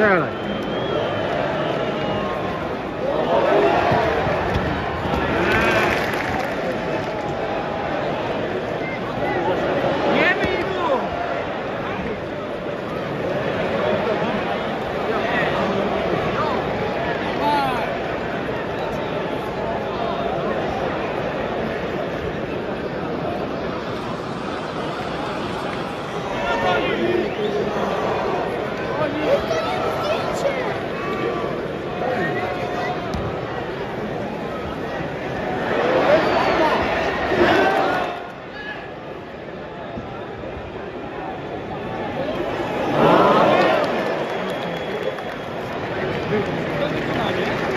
Really? Vem.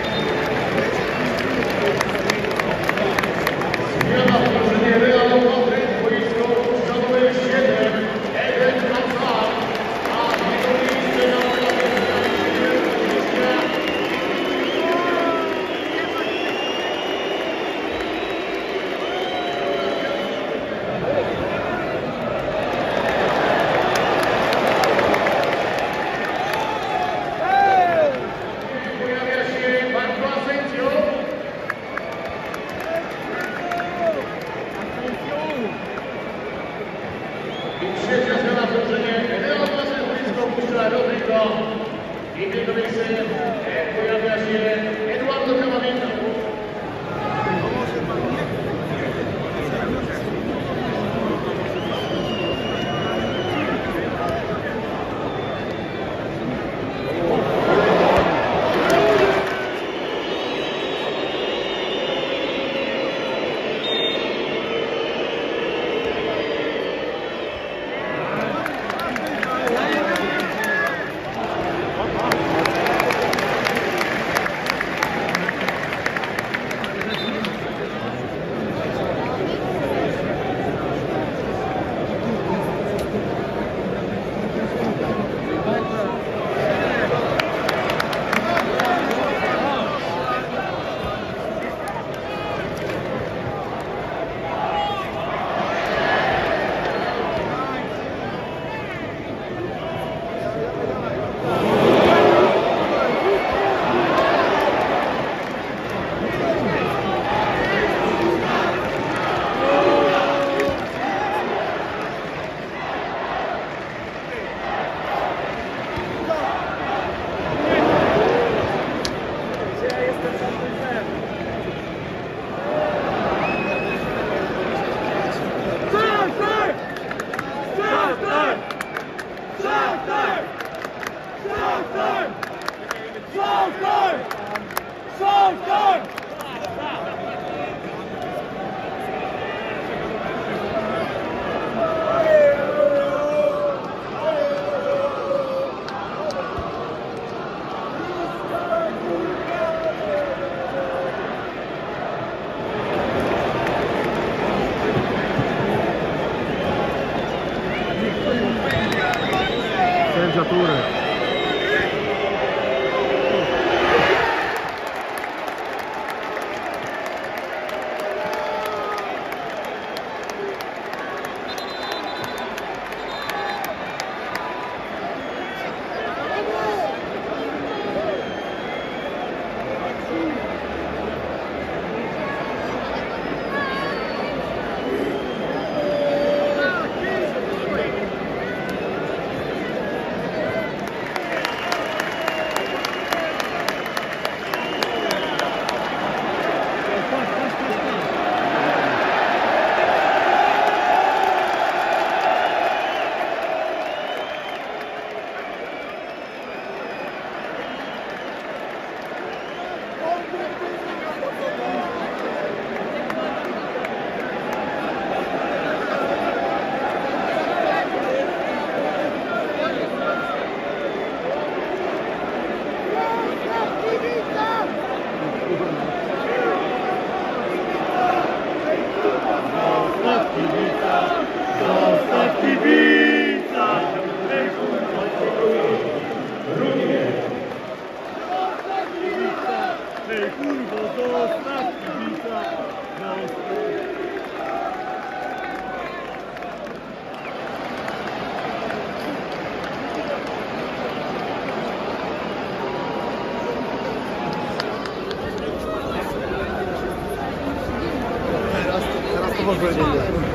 もそれでいいです。